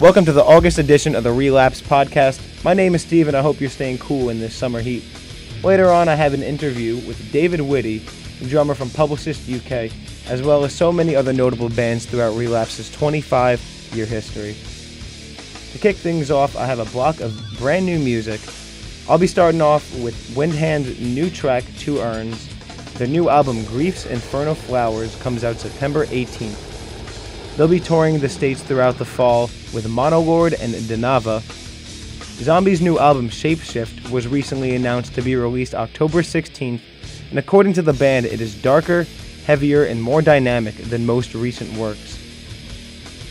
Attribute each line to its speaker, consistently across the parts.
Speaker 1: Welcome to the August edition of the Relapse Podcast. My name is Steve, and I hope you're staying cool in this summer heat. Later on, I have an interview with David Witte, drummer from Publicist UK, as well as so many other notable bands throughout Relapse's 25 year history. To kick things off, I have a block of brand new music. I'll be starting off with Windhand's new track, Two Urns. Their new album, Grief's Infernal Flowers, comes out September 18th. They'll be touring the states throughout the fall with Monolord and Danava. Zombi's new album, Shapeshift, was recently announced to be released October 16th, and according to the band, it is darker, heavier, and more dynamic than most recent works.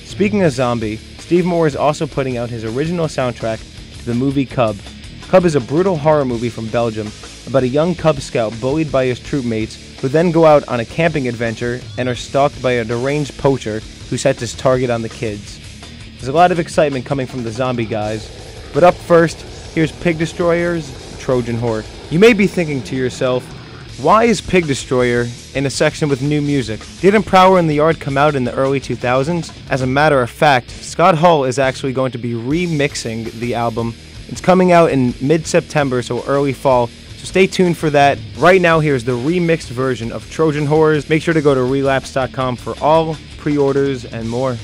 Speaker 1: Speaking of Zombie, Steve Moore is also putting out his original soundtrack to the movie Cub. Cub is a brutal horror movie from Belgium about a young Cub Scout bullied by his troop mates who then go out on a camping adventure and are stalked by a deranged poacher who sets his target on the kids. There's a lot of excitement coming from the Zombi guys, but up first, here's Pig Destroyer's Trojan Whore. You may be thinking to yourself, why is Pig Destroyer in a section with new music? Didn't Prowler in the Yard come out in the early 2000s? As a matter of fact, Scott Hull is actually going to be remixing the album. It's coming out in mid September, so early fall. So stay tuned for that. Right now, here's the remixed version of Trojan Horrors. Make sure to go to relapse.com for all pre orders and more.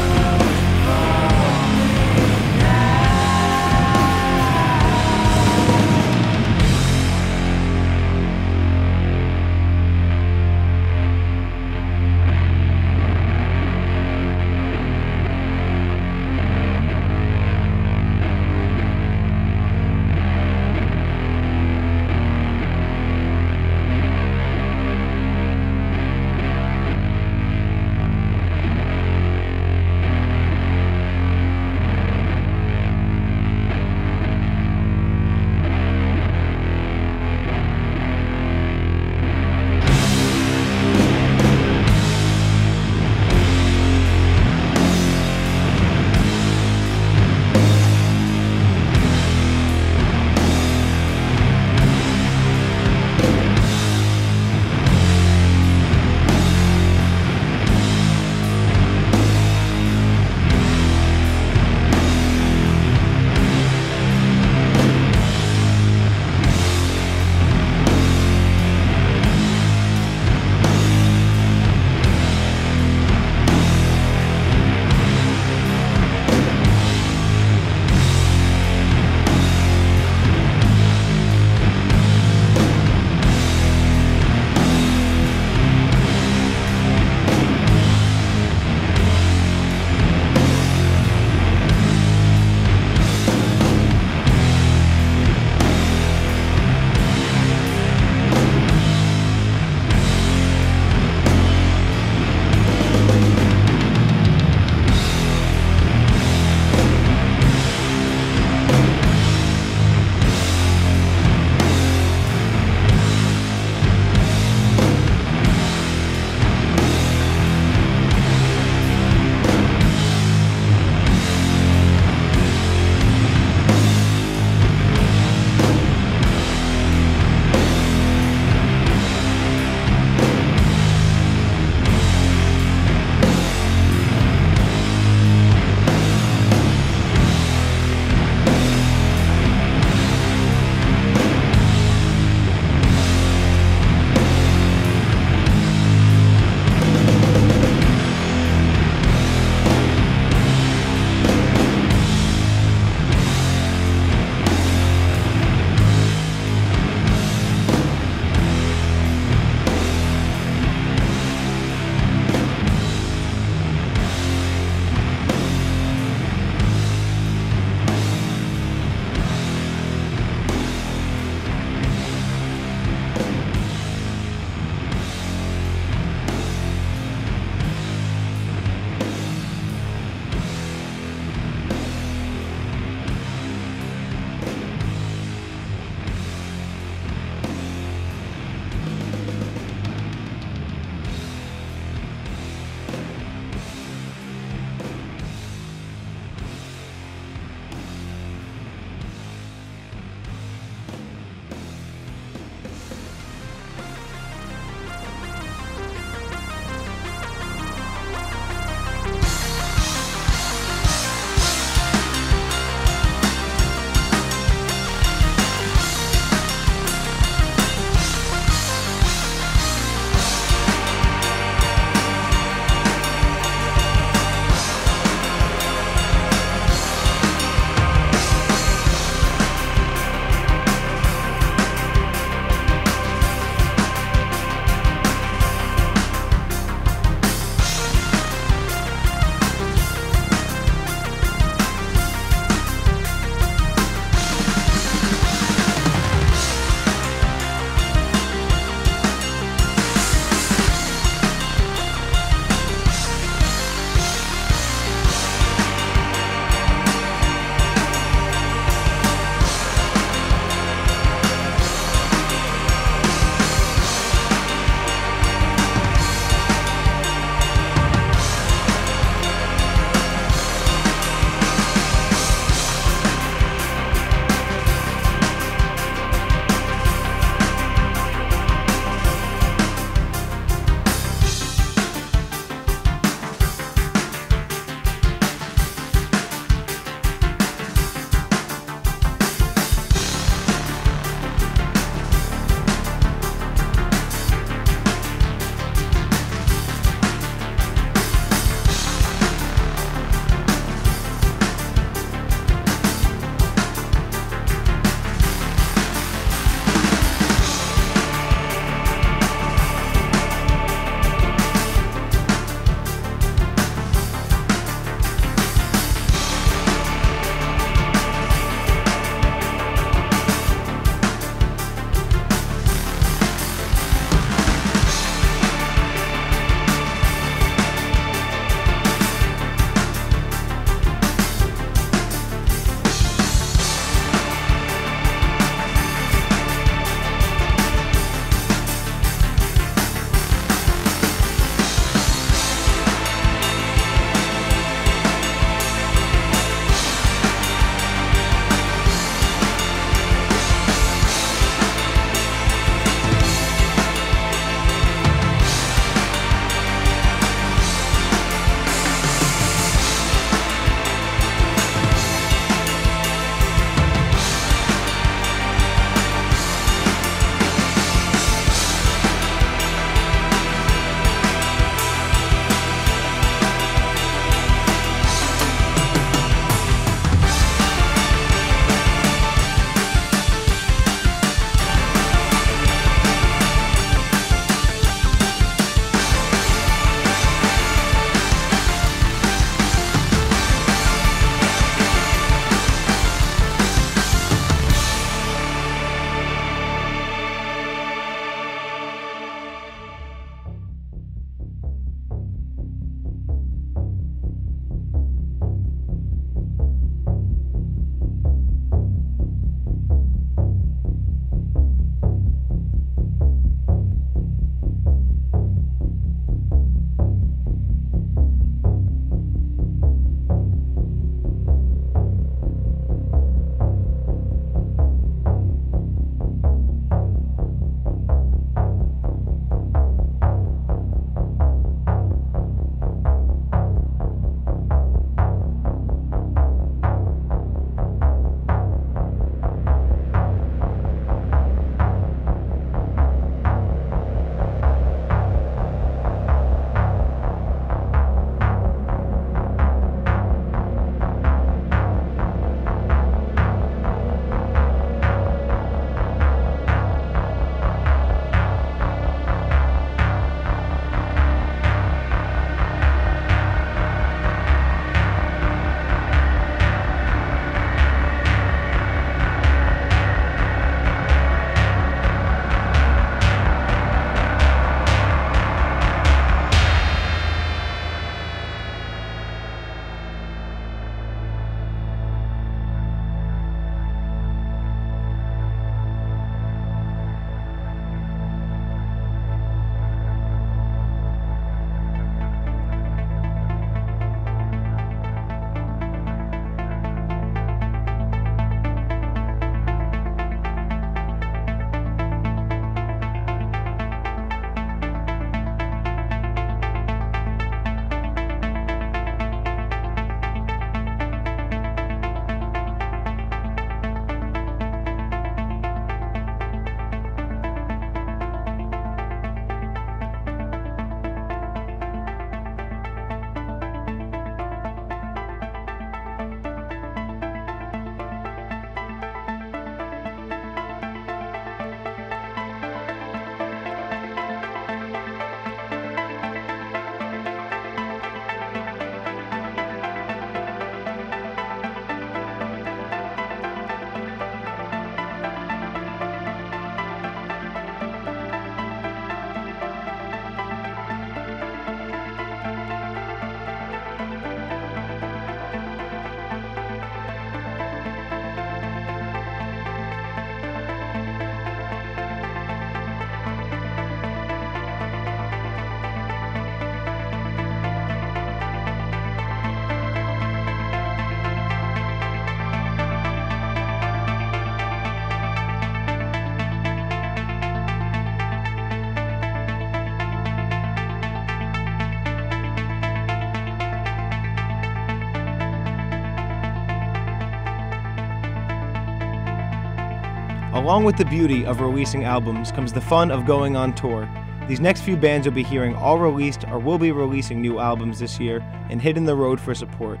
Speaker 1: Along with the beauty of releasing albums comes the fun of going on tour. These next few bands you'll be hearing all released or will be releasing new albums this year and hitting the road for support.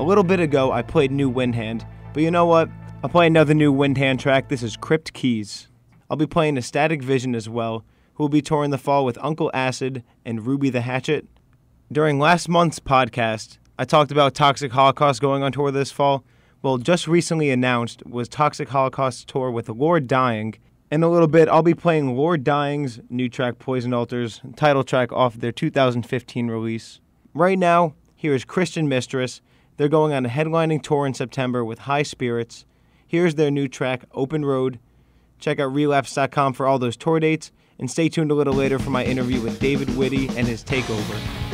Speaker 1: A little bit ago, I played New Windhand, but you know what? I'll play another new Windhand track. This is Crypt Keys. I'll be playing Ecstatic Vision as well, who will be touring the fall with Uncle Acid and Ruby the Hatchet. During last month's podcast, I talked about Toxic Holocaust going on tour this fall. Well, just recently announced was Toxic Holocaust tour with Lord Dying. In a little bit, I'll be playing Lord Dying's new track Poison Altars, title track off their 2015 release. Right now, here is Christian Mistress. They're going on a headlining tour in September with High Spirits. Here's their new track, Open Road. Check out relapse.com for all those tour dates, and stay tuned a little later for my interview with David Witte and his takeover.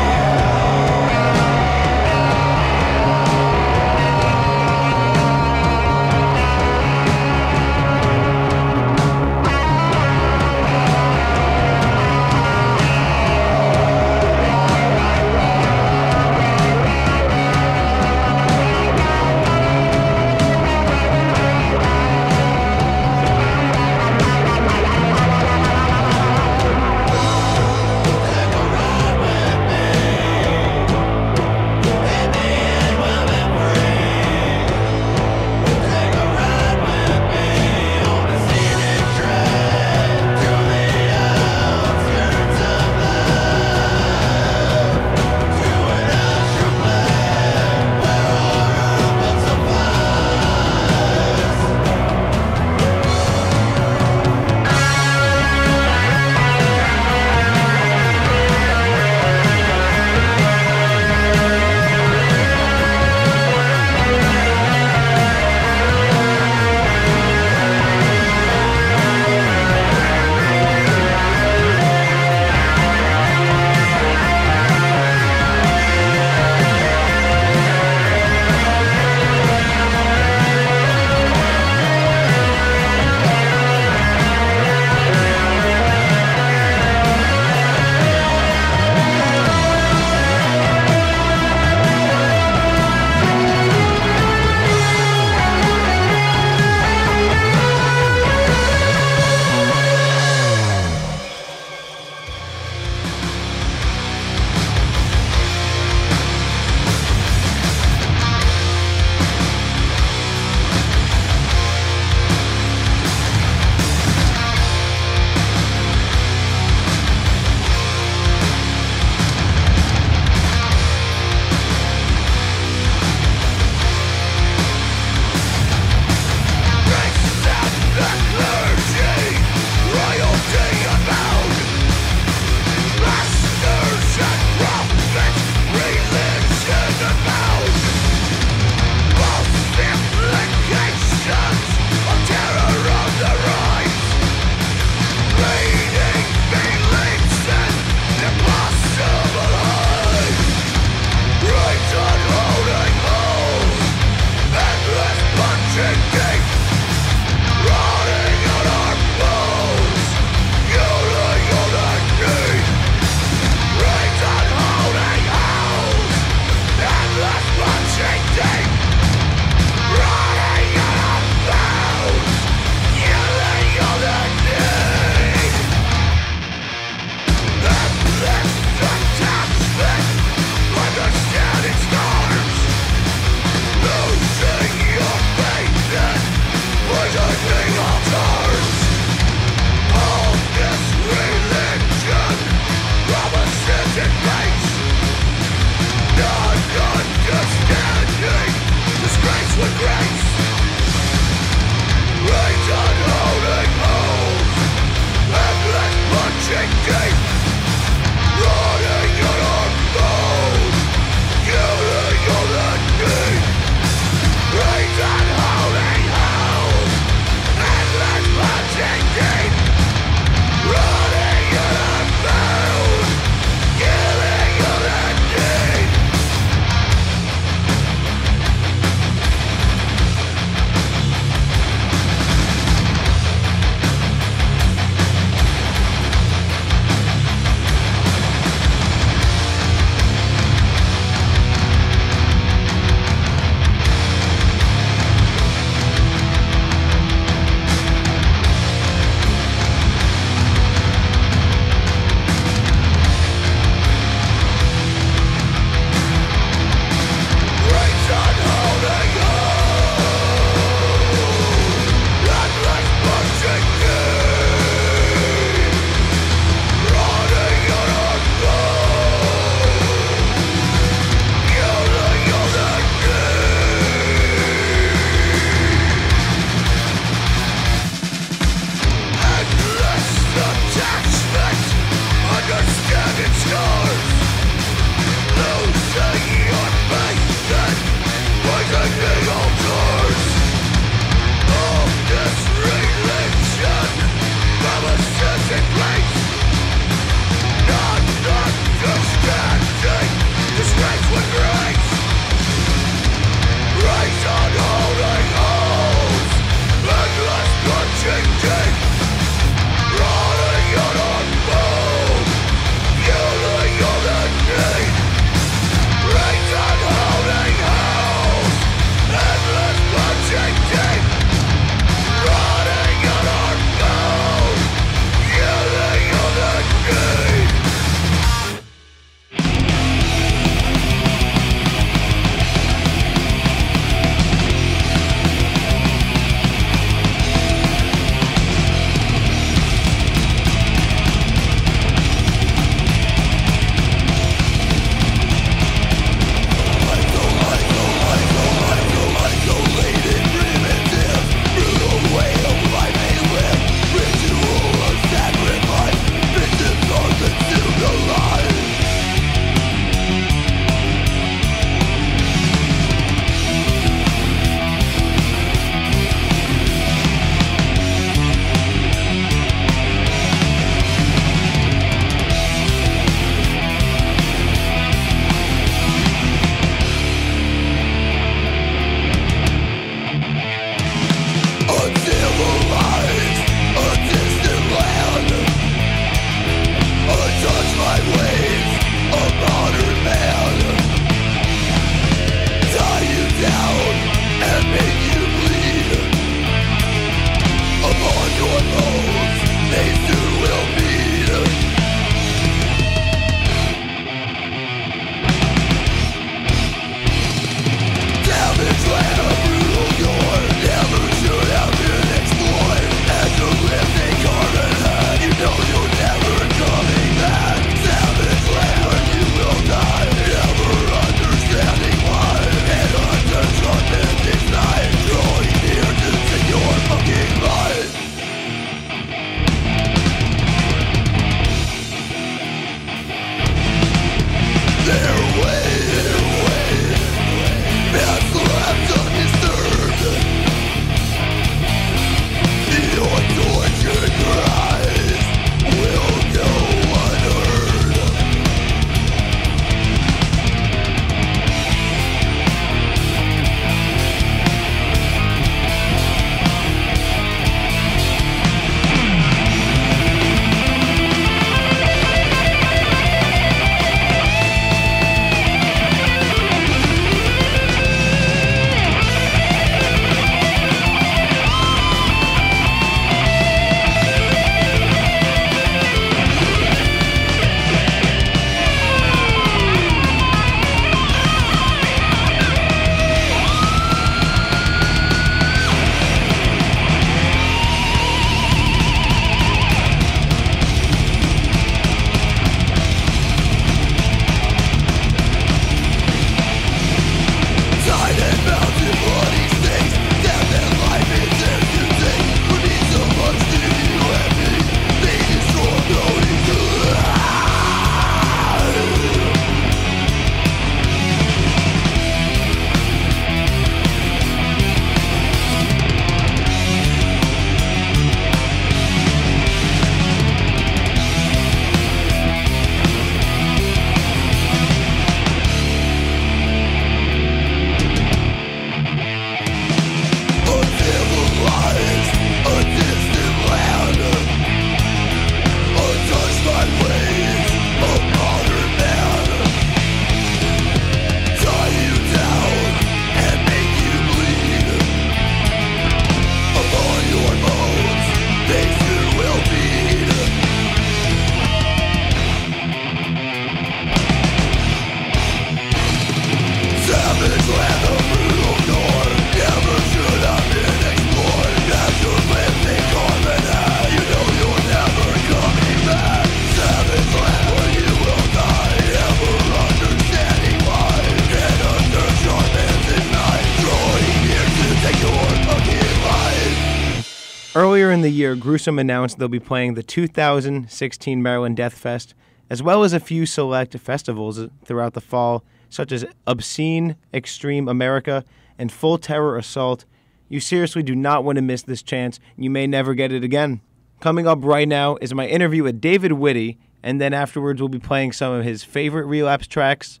Speaker 1: In the year, Gruesome announced they'll be playing the 2016 Maryland Death Fest, as well as a few select festivals throughout the fall, such as Obscene Extreme America and Full Terror Assault. You seriously do not want to miss this chance. You may never get it again. Coming up right now is my interview with David Witte, and then afterwards we'll be playing some of his favorite relapse tracks,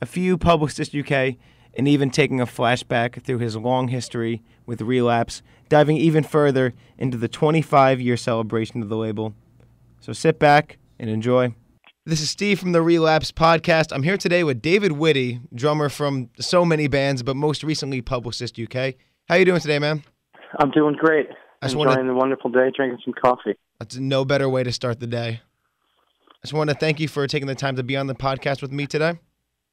Speaker 1: a few Publicist UK, and even taking a flashback through his long history with relapse, diving even further into the 25 year celebration of the label. So sit back and enjoy. This is Steve from the Relapse Podcast. I'm here today with David Witte, drummer from so many bands, but most recently Publicist UK. How are you doing today, man?
Speaker 2: I'm doing great. I just Enjoying wanna, a wonderful day, drinking some coffee.
Speaker 1: That's no better way to start the day. I just want to thank you for taking the time to be on the podcast with me today.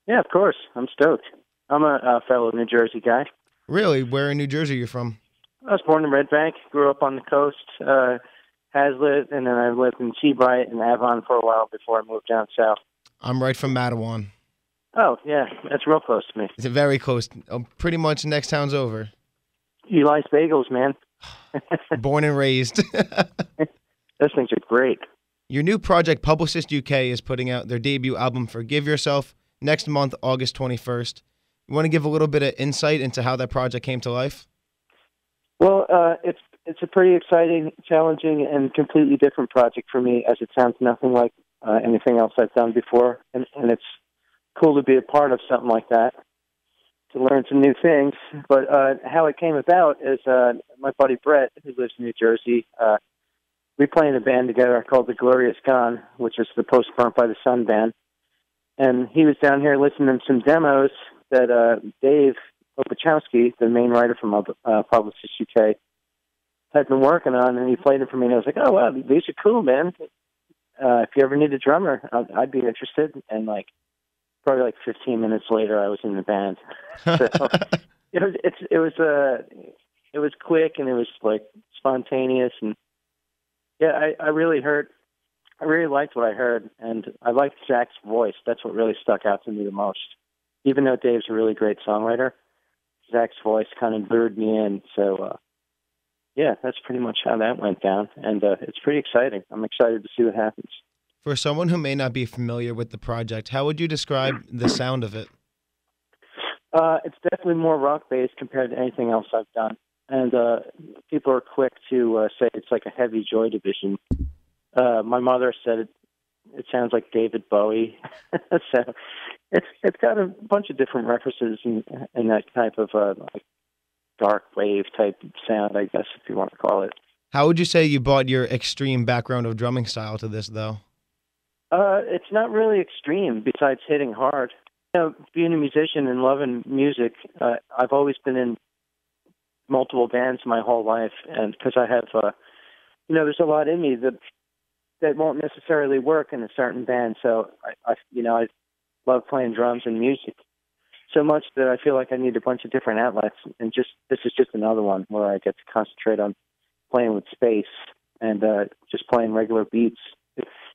Speaker 2: Yeah, of course. I'm stoked. I'm a, a fellow New Jersey guy.
Speaker 1: Really? Where in New Jersey are you from?
Speaker 2: I was born in Red Bank, grew up on the coast. Uh, Hazlet, and then I lived in Seabright and Avon for a while before I moved down south.
Speaker 1: I'm right from Matawan.
Speaker 2: Oh, yeah, that's real close to me.
Speaker 1: It's very close. Oh, pretty much next town's over.
Speaker 2: Eli's Bagels, man.
Speaker 1: Born and raised.
Speaker 2: Those things are great.
Speaker 1: Your new project, Publicist UK, is putting out their debut album, Forgive Yourself, next month, August 21st. You want to give a little bit of insight into how that project came to life?
Speaker 2: Well, uh, it's it's a pretty exciting, challenging, and completely different project for me, as it sounds nothing like uh, anything else I've done before, and, and it's cool to be a part of something like that, to learn some new things. But uh, how it came about is uh, my buddy Brett, who lives in New Jersey. Uh, we play in a band together called the Glorious Gone, which is the Post Burnt by the Sun band. And he was down here listening to some demos that uh, Dave Opachowski, the main writer from uh, Publicist UK, had been working on, and he played it for me, and I was like, "Oh wow, these are cool, man. Uh, if you ever need a drummer, I'd, I'd be interested." And like, probably like 15 minutes later, I was in the band. So it was it's it was uh it was quick and it was like spontaneous, and yeah, I I really heard. I really liked what I heard, and I liked Zach's voice. That's what really stuck out to me the most. Even though Dave's a really great songwriter, Zach's voice kind of lured me in. So uh, yeah, that's pretty much how that went down, and uh, it's pretty exciting. I'm excited to see what happens.
Speaker 1: For someone who may not be familiar with the project, how would you describe the sound of it?
Speaker 2: Uh, it's definitely more rock based compared to anything else I've done, and uh, people are quick to uh, say it's like a heavy Joy Division. Uh, my mother said it. It sounds like David Bowie, so it's it's got a bunch of different references and in that type of uh, like dark wave type sound, I guess, if you want to call it.
Speaker 1: How would you say you brought your extreme background of drumming style to this, though?
Speaker 2: Uh, it's not really extreme. Besides hitting hard, you know, being a musician and loving music, uh, I've always been in multiple bands my whole life, and because I have, uh, you know, there's a lot in me that that won't necessarily work in a certain band. So I, I you know, I love playing drums and music so much that I feel like I need a bunch of different outlets, and just this is just another one where I get to concentrate on playing with space and uh, just playing regular beats,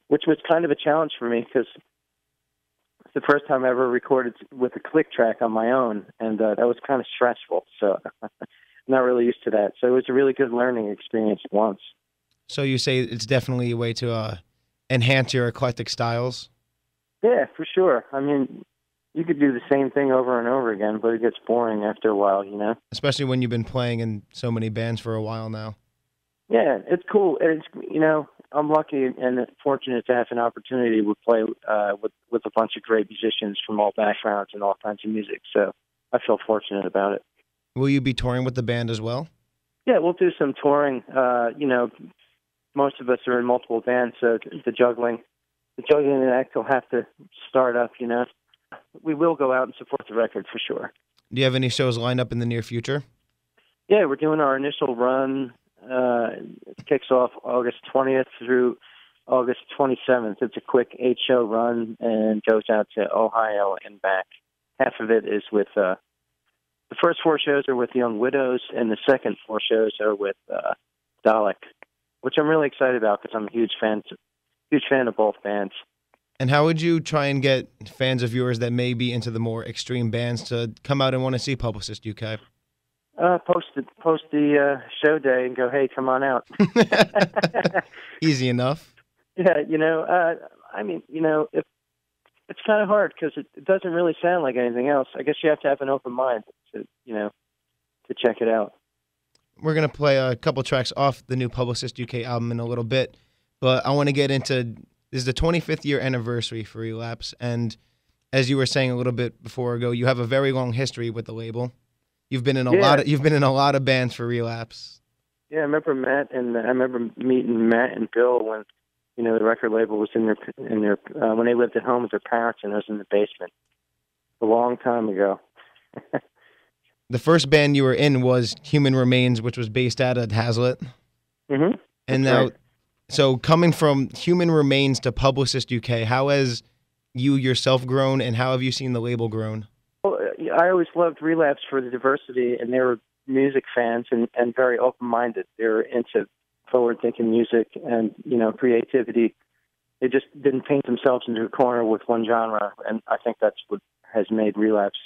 Speaker 2: which was kind of a challenge for me because it's the first time I ever recorded with a click track on my own, and uh, that was kind of stressful. So I'm not really used to that. So it was a really good learning experience once.
Speaker 1: So you say it's definitely a way to uh, enhance your eclectic styles.
Speaker 2: Yeah, for sure. I mean, you could do the same thing over and over again, but it gets boring after a while, you know.
Speaker 1: Especially when you've been playing in so many bands for a while now.
Speaker 2: Yeah, it's cool. It's you know, I'm lucky and fortunate to have an opportunity to play uh, with with a bunch of great musicians from all backgrounds and all kinds of music. So I feel fortunate about it.
Speaker 1: Will you be touring with the band as well?
Speaker 2: Yeah, we'll do some touring. Uh, you know, most of us are in multiple bands, so the juggling, the juggling act will have to start up. You know we will go out and support the record for sure.
Speaker 1: Do you have any shows lined up in the near future?
Speaker 2: Yeah, we're doing our initial run. Uh, it kicks off August 20th through August 27th. It's a quick eight show run and goes out to Ohio and back. Half of it is with uh, the first four shows are with Young Widows, and the second four shows are with uh, Dalek, which I'm really excited about because I'm a huge fan, huge fan of both bands.
Speaker 1: And how would you try and get fans of yours that may be into the more extreme bands to come out and want to see Publicist UK?
Speaker 2: Uh, post the post the uh, show day and go, hey, come on out.
Speaker 1: Easy enough.
Speaker 2: Yeah, you know, uh, I mean, you know, if it's kind of hard because it, it doesn't really sound like anything else. I guess you have to have an open mind to, you know, to check it out.
Speaker 1: We're gonna play a couple tracks off the new Publicist UK album in a little bit, but I want to get into this is the 25th year anniversary for Relapse, and as you were saying a little bit before ago, you have a very long history with the label. You've been in a
Speaker 2: Yeah.
Speaker 1: lot of you've been in a lot of bands for Relapse.
Speaker 2: Yeah, I remember Matt and I remember meeting Matt and Bill when you know the record label was in their in their uh, when they lived at home with their parents and I was in the basement a long time ago.
Speaker 1: The first band you were in was Human Remains, which was based out of Hazlet.
Speaker 2: hmm
Speaker 1: And
Speaker 2: That's
Speaker 1: now,
Speaker 2: right.
Speaker 1: So coming from Human Remains to Publicist UK, how has you yourself grown, and how have you seen the label grown?
Speaker 2: Well, uh, I always loved Relapse for the diversity, and they were music fans and, and very open minded. They were into forward thinking music and you know creativity. They just didn't paint themselves into a corner with one genre, and I think that's what has made Relapse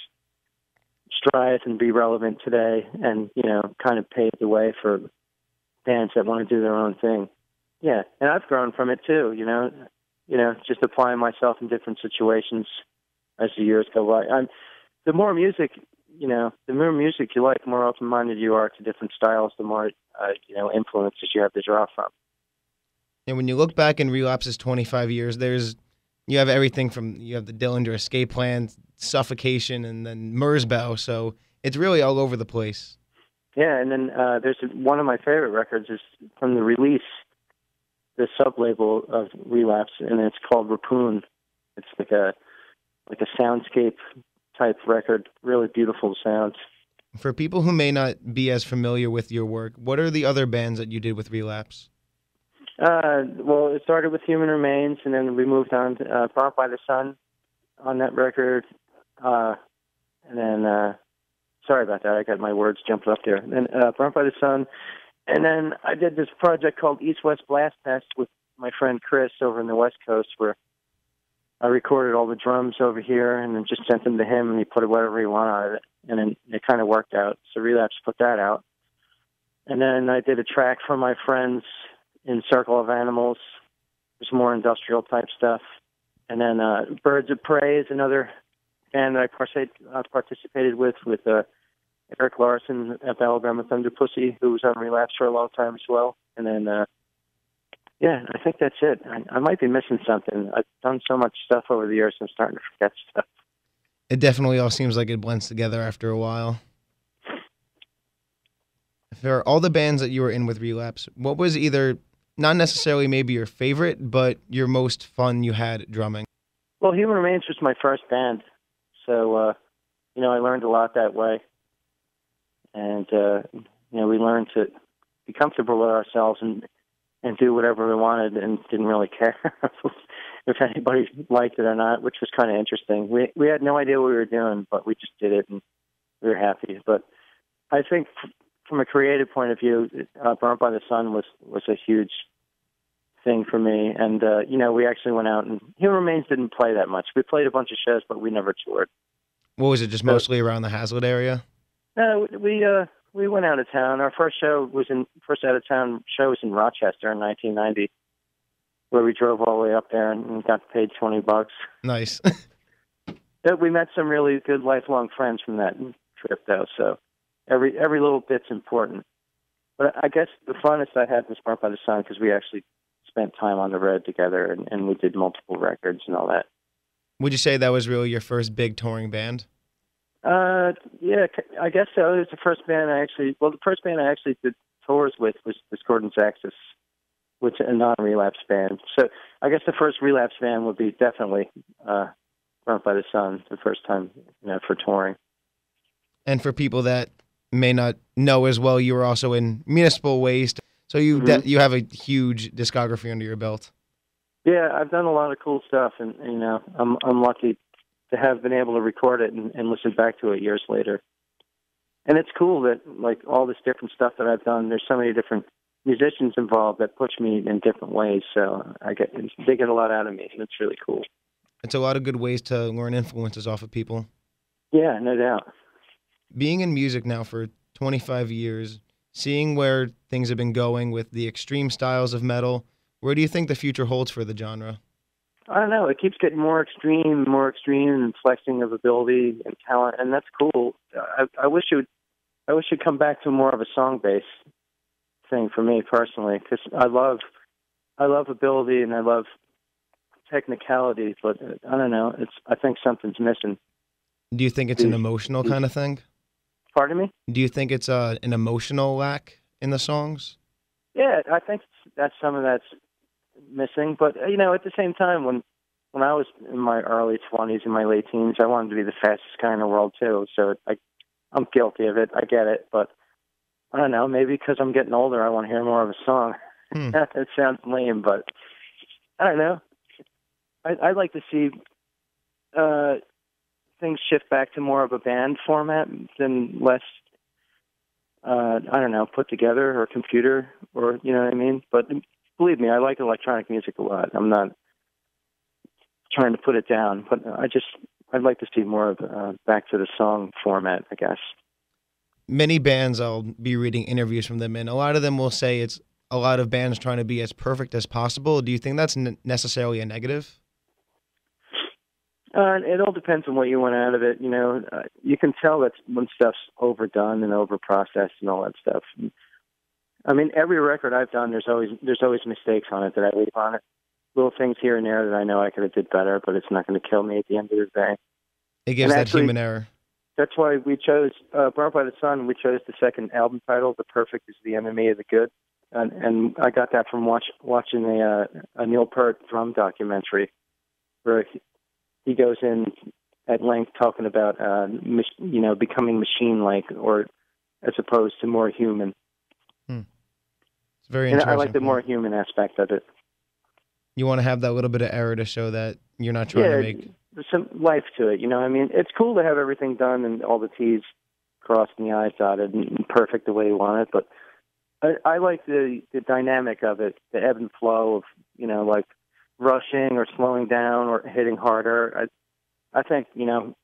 Speaker 2: strive and be relevant today, and you know kind of pave the way for bands that want to do their own thing. Yeah, and I've grown from it too. You know, you know, just applying myself in different situations as the years go by. I'm the more music, you know, the more music you like, the more open-minded you are to different styles, the more uh, you know influences you have to draw from.
Speaker 1: And when you look back in Relapse's 25 years, there's you have everything from you have the Dillinger Escape Plan, Suffocation, and then Merzbow. So it's really all over the place.
Speaker 2: Yeah, and then uh, there's one of my favorite records is from the release, the sub-label of Relapse, and it's called Rapoon. It's like a like a soundscape type record, really beautiful sounds.
Speaker 1: For people who may not be as familiar with your work, what are the other bands that you did with Relapse?
Speaker 2: Uh, well, it started with Human Remains, and then we moved on to uh, Brought by the Sun on that record. Uh, and then, uh, sorry about that, I got my words jumped up there. And then uh, Brought by the Sun. And then I did this project called East West Blast Test with my friend Chris over in the West Coast, where I recorded all the drums over here and then just sent them to him, and he put it whatever he wanted on it. And then it kind of worked out. So Relapse put that out. And then I did a track for my friends in Circle of Animals. There's more industrial type stuff. And then uh, Birds of Prey is another band that I uh, participated with, with uh, Eric Larson of Alabama Thunder Pussy, who was on Relapse for a long time as well. And then, uh, yeah, I think that's it. I, I might be missing something. I've done so much stuff over the years, I'm starting to forget stuff.
Speaker 1: It definitely all seems like it blends together after a while. For all the bands that you were in with Relapse, what was either not necessarily maybe your favorite, but your most fun you had drumming?
Speaker 2: Well, Human Remains was my first band, so uh, you know I learned a lot that way, and uh, you know we learned to be comfortable with ourselves and and do whatever we wanted and didn't really care if anybody liked it or not, which was kind of interesting. We we had no idea what we were doing, but we just did it and we were happy. But I think from a creative point of view, uh, Burnt by the Sun was was a huge thing for me. And uh, you know, we actually went out and Human Remains didn't play that much. We played a bunch of shows, but we never toured.
Speaker 1: What was it, just
Speaker 2: So-
Speaker 1: mostly around the Hazlet area?
Speaker 2: No, we uh we went out of town. Our first show was in first out of town show was in Rochester in 1990, where we drove all the way up there and got paid 20 bucks.
Speaker 1: Nice.
Speaker 2: Uh, We met some really good lifelong friends from that trip, though. So every every little bit's important. But I guess the funnest I had was Burnt by the Sun because we actually spent time on the road together and, and we did multiple records and all that.
Speaker 1: Would you say that was really your first big touring band?
Speaker 2: Uh, yeah, I guess so. It was the first band I actually. Well, the first band I actually did tours with was Discordance Axis, which is a non-relapse band. So I guess the first relapse band would be definitely uh, Burnt by the Sun. The first time you know for touring.
Speaker 1: And for people that may not know as well, you were also in Municipal Waste. So you de-
Speaker 2: Mhm.
Speaker 1: you have a huge discography under your belt.
Speaker 2: Yeah, I've done a lot of cool stuff, and you know, I'm I'm lucky to have been able to record it and, and listen back to it years later. And it's cool that like all this different stuff that I've done. There's so many different musicians involved that push me in different ways. So I get they get a lot out of me, and it's really cool.
Speaker 1: It's a lot of good ways to learn influences off of people.
Speaker 2: Yeah, no doubt.
Speaker 1: Being in music now for 25 years, seeing where things have been going with the extreme styles of metal, where do you think the future holds for the genre?
Speaker 2: I don't know. It keeps getting more extreme, more extreme, and flexing of ability and talent, and that's cool. I, I wish it would. I wish it'd come back to more of a song based thing for me personally, because I love, I love ability and I love technicality, but I don't know. It's. I think something's missing.
Speaker 1: Do you think it's an emotional kind of thing?
Speaker 2: Pardon me.
Speaker 1: Do you think it's uh, an emotional lack in the songs?
Speaker 2: Yeah, I think that's some of that's missing. But you know, at the same time, when when I was in my early twenties and my late teens, I wanted to be the fastest guy in the world too. So I, I'm guilty of it. I get it, but I don't know. Maybe because I'm getting older, I want to hear more of a song.
Speaker 1: Hmm.
Speaker 2: it sounds lame, but I don't know. I, I'd like to see uh, things shift back to more of a band format than less. Uh, I don't know, put together or computer or you know what I mean. But believe me, I like electronic music a lot. I'm not trying to put it down, but I just I'd like to see more of uh, back to the song format, I guess.
Speaker 1: Many bands, I'll be reading interviews from them, and a lot of them will say it's a lot of bands trying to be as perfect as possible. Do you think that's n- necessarily a negative?
Speaker 2: Uh, it all depends on what you want out of it. You know, uh, you can tell that when stuff's overdone and overprocessed and all that stuff. I mean, every record I've done, there's always there's always mistakes on it that I leave on it. Little things here and there that I know I could have did better, but it's not going to kill me at the end of the day.
Speaker 1: It gives
Speaker 2: And
Speaker 1: that
Speaker 2: actually-
Speaker 1: human error.
Speaker 2: That's why we chose uh, Burnt by the Sun. We chose the second album title, "The Perfect is the Enemy of the Good," and, and I got that from watch, watching a, uh, a Neil Peart drum documentary, where he, he goes in at length talking about uh, mach- you know becoming machine-like, or as opposed to more human.
Speaker 1: It's very
Speaker 2: And
Speaker 1: interesting.
Speaker 2: I like the more human aspect of it.
Speaker 1: You want to have that little bit of error to show that you're not trying
Speaker 2: yeah,
Speaker 1: to make.
Speaker 2: some life to it. You know, I mean, it's cool to have everything done and all the T's crossed and the I's dotted and perfect the way you want it. But I, I like the the dynamic of it, the ebb and flow of you know, like rushing or slowing down or hitting harder. I I think you know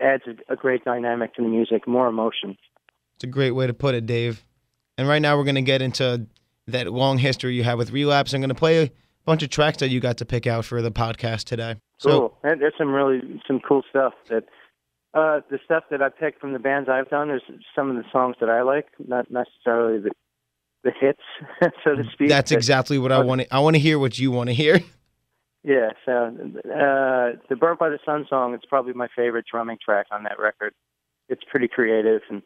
Speaker 2: adds a, a great dynamic to the music, more emotion.
Speaker 1: It's a great way to put it, Dave. And right now we're going to get into that long history you have with Relapse. I'm going to play a bunch of tracks that you got to pick out for the podcast today. So
Speaker 2: Cool. And there's some really some cool stuff that uh the stuff that I picked from the bands I've done. There's some of the songs that I like, not necessarily the the hits, so to speak.
Speaker 1: that's
Speaker 2: but-
Speaker 1: exactly what I want to. I want to hear what you want to hear.
Speaker 2: Yeah. So uh the "Burnt by the Sun" song. It's probably my favorite drumming track on that record. It's pretty creative and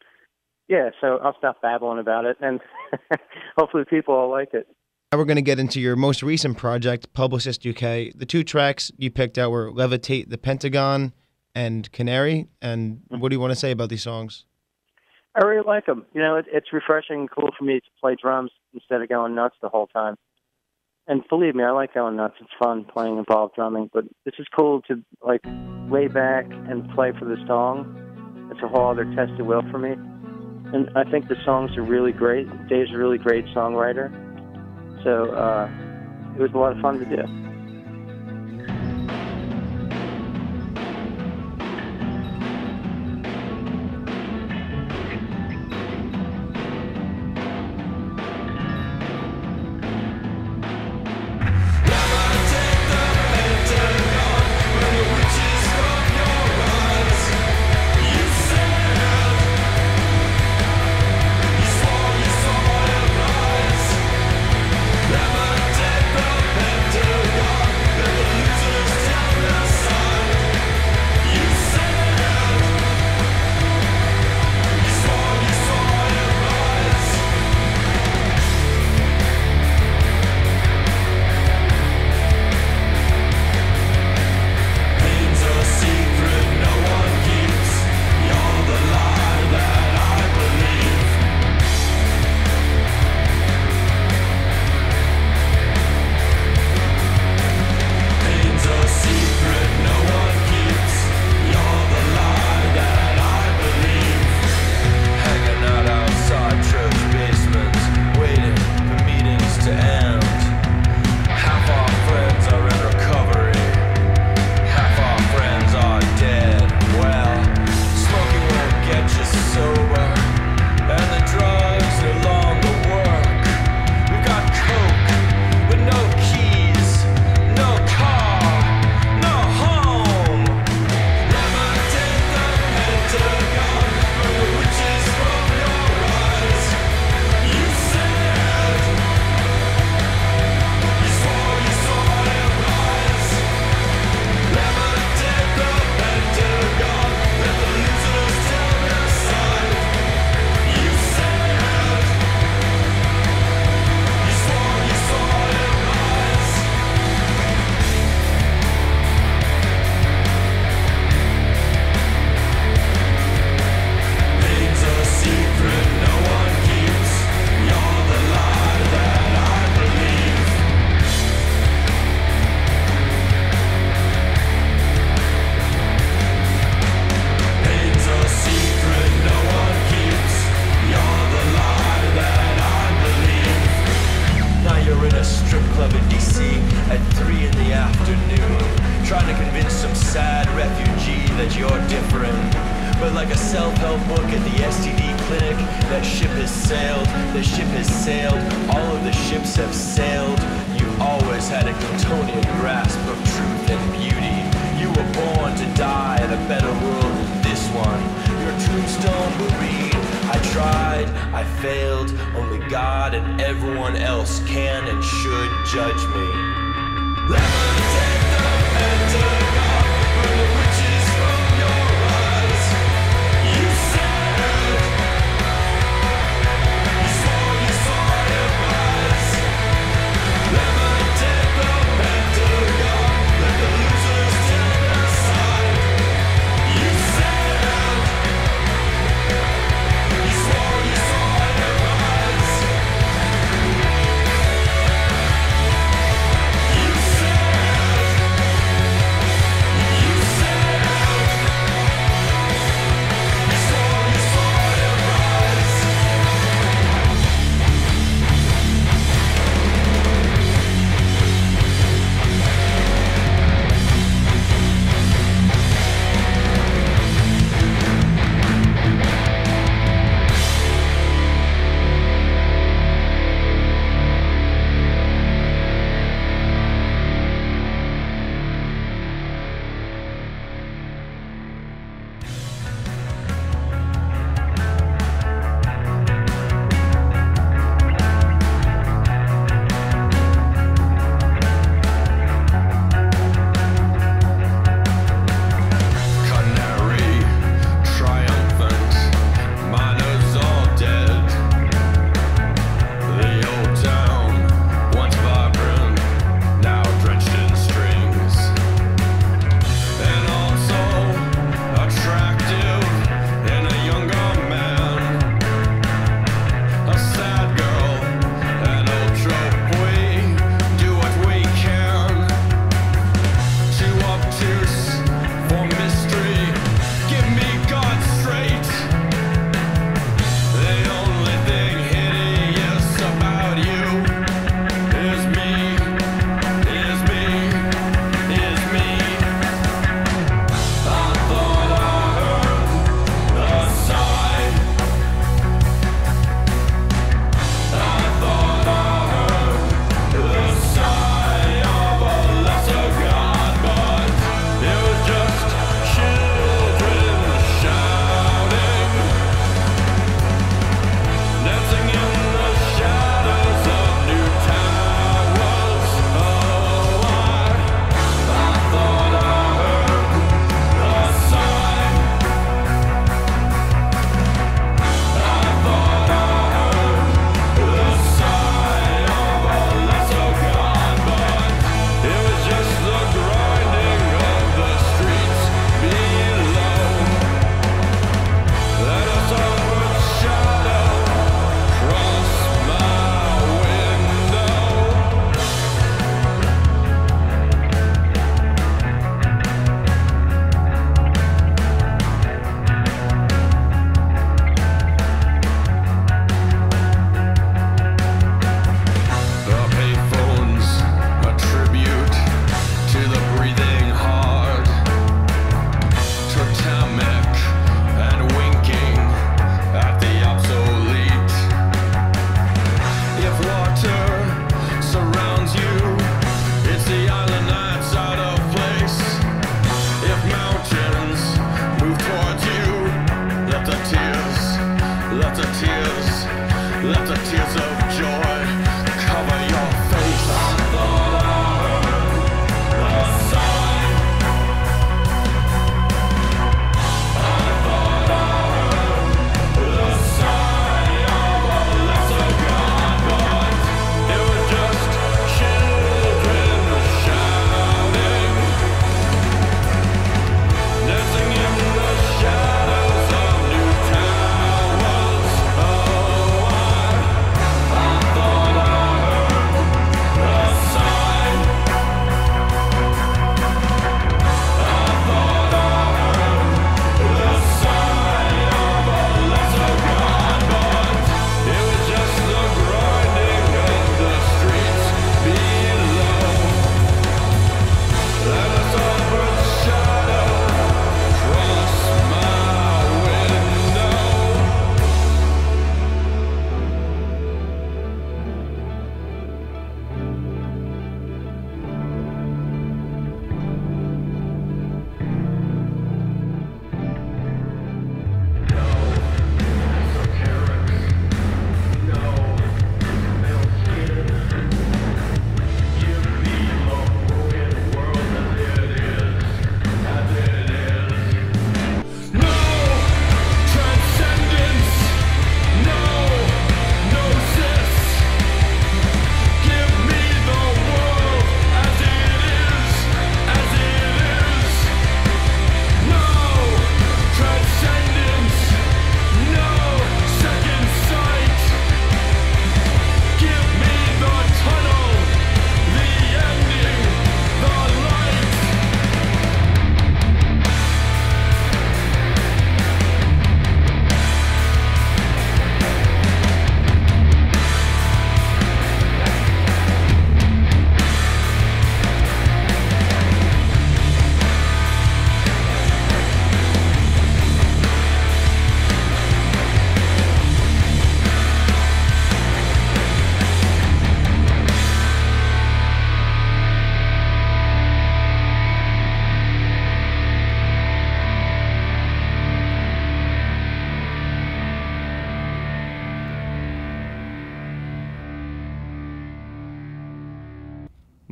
Speaker 2: yeah. So I'll stop babbling about it, and hopefully people will like it.
Speaker 1: Now we're going to get into your most recent project, Publicist UK. The two tracks you picked out were Levitate the Pentagon and Canary. And mm-hmm. what do you want to say about these songs?
Speaker 2: I really like them. You know, it, it's refreshing and cool for me to play drums instead of going nuts the whole time. And believe me, I like going nuts. It's fun playing involved drumming. But this is cool to like lay back and play for the song. It's a whole other test of will for me. And I think the songs are really great. Dave's a really great songwriter. So uh, it was a lot of fun to do.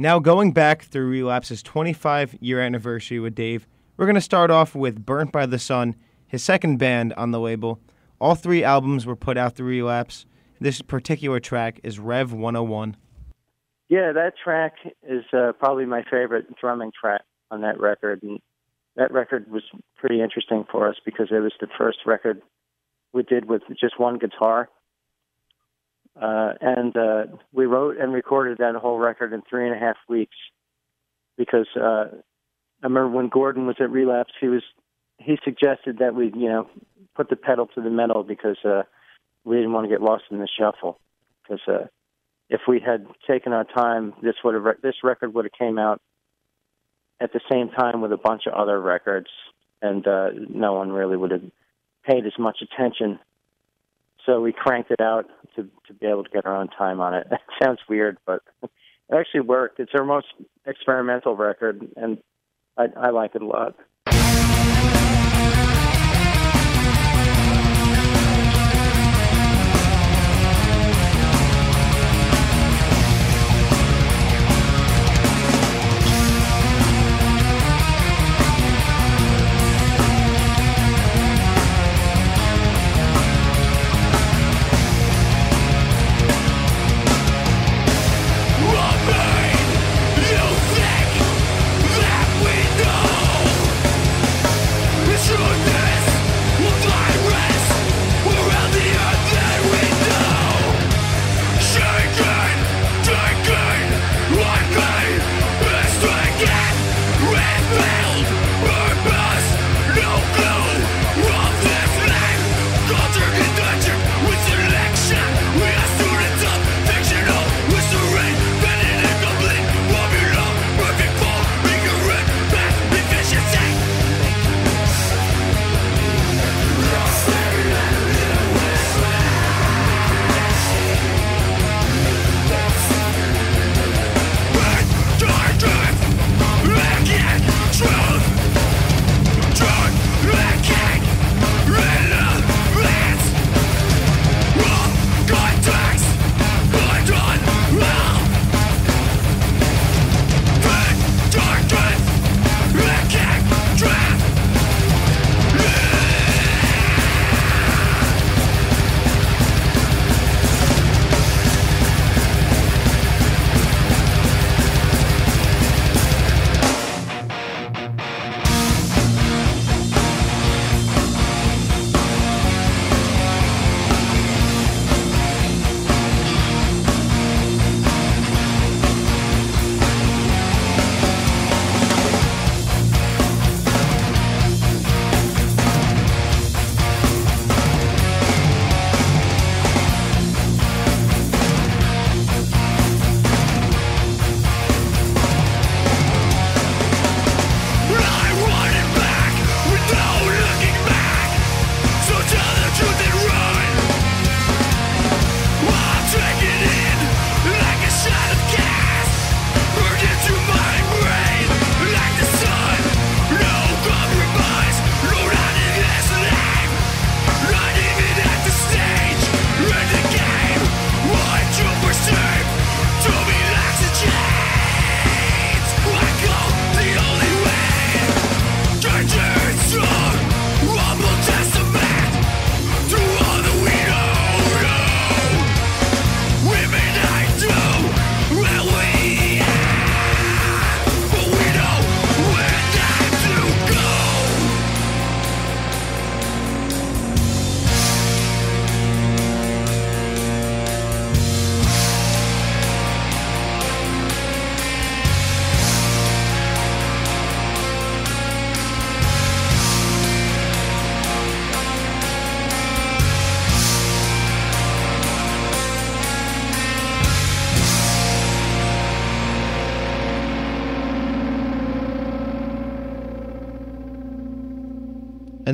Speaker 3: Now,
Speaker 1: going back through Relapse's 25 year anniversary with Dave, we're going to start off with Burnt by the Sun, his second band on the label. All three albums were put out through Relapse. This particular track is Rev 101.
Speaker 4: Yeah, that track is uh, probably my favorite drumming track on that record. And that record was pretty interesting for us because it was the first record we did with just one guitar. Uh, and uh, we wrote and recorded that whole record in three and a half weeks because uh, I remember when Gordon was at Relapse, he was he suggested that we you know put the pedal to the metal because uh, we didn't want to get lost in the shuffle. Because uh, if we had taken our time, this would have re- this record would have came out at the same time with a bunch of other records, and uh, no one really would have paid as much attention. So we cranked it out to to be able to get our own time on it. It sounds weird, but it actually worked. It's our most experimental record, and I, I like it a lot.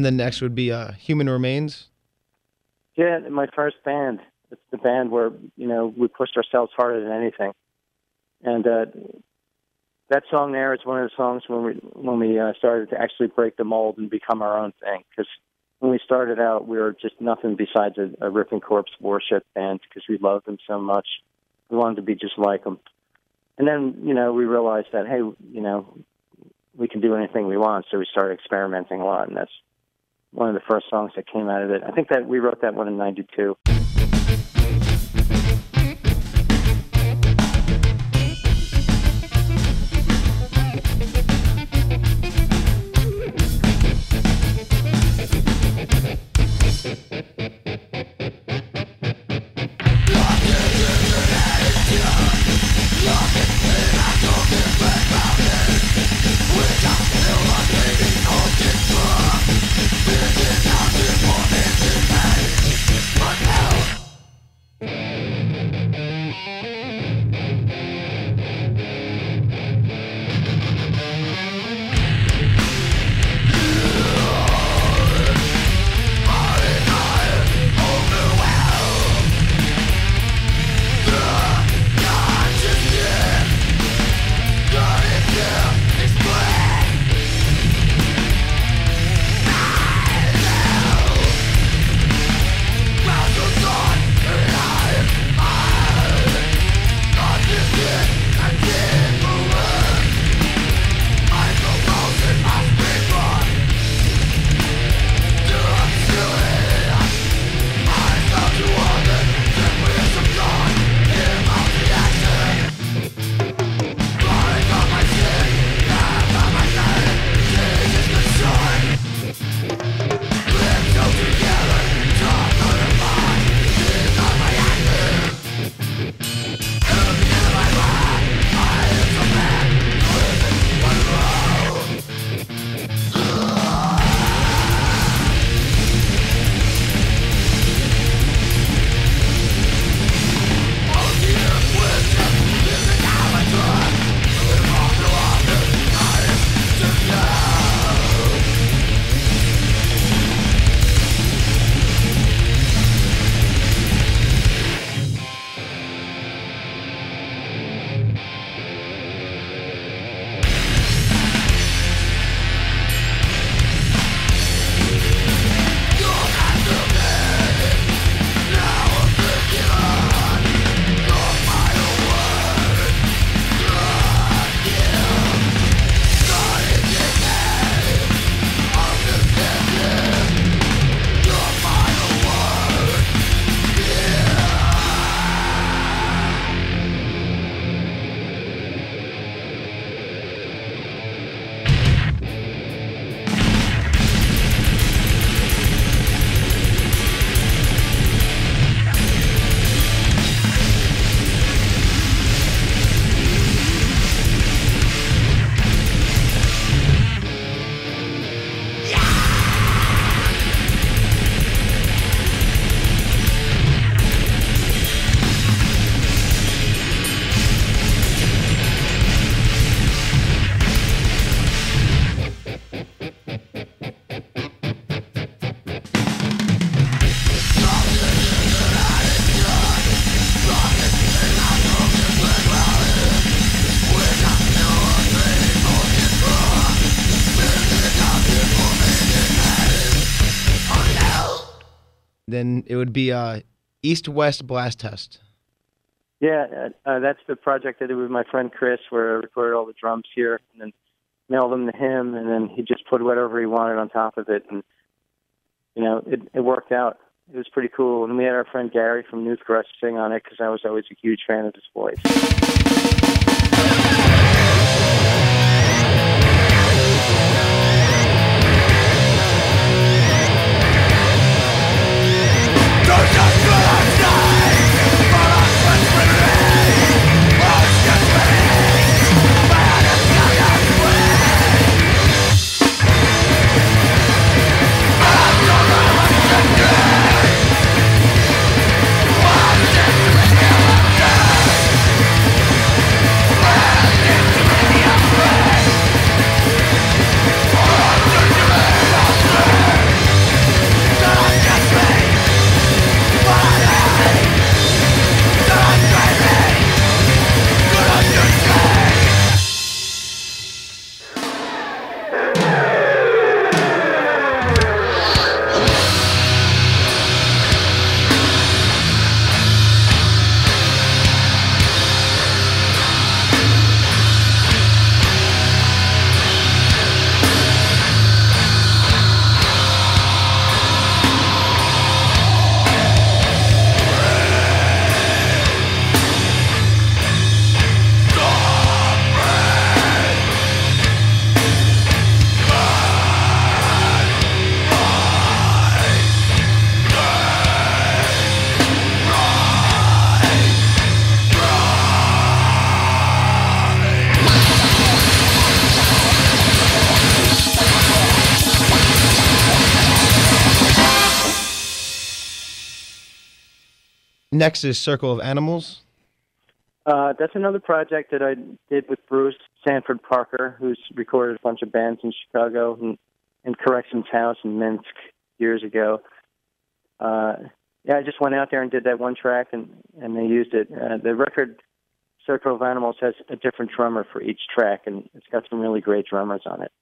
Speaker 1: And then next would be uh, Human Remains.
Speaker 4: Yeah, my first band. It's the band where you know we pushed ourselves harder than anything, and uh, that song there is one of the songs when we when we uh, started to actually break the mold and become our own thing. Because when we started out, we were just nothing besides a, a Ripping Corpse worship band because we loved them so much. We wanted to be just like them, and then you know we realized that hey, you know, we can do anything we want, so we started experimenting a lot, and that's one of the first songs that came out of it. I think that we wrote that one in '92.
Speaker 1: Be a East West Blast Test.
Speaker 4: Yeah, uh, uh, that's the project I did with my friend Chris, where I recorded all the drums here and then mailed them to him, and then he just put whatever he wanted on top of it, and you know, it, it worked out. It was pretty cool. And we had our friend Gary from Noothgrush sing on it because I was always a huge fan of his voice.
Speaker 1: Next is Circle of Animals.
Speaker 5: Uh, that's another project that I did with Bruce Sanford Parker, who's recorded a bunch of bands in Chicago and, and Corrections House in Minsk years ago. Uh, yeah, I just went out there and did that one track, and and they used it. Uh, the record Circle of Animals has a different drummer for each track, and it's got some really great drummers on it.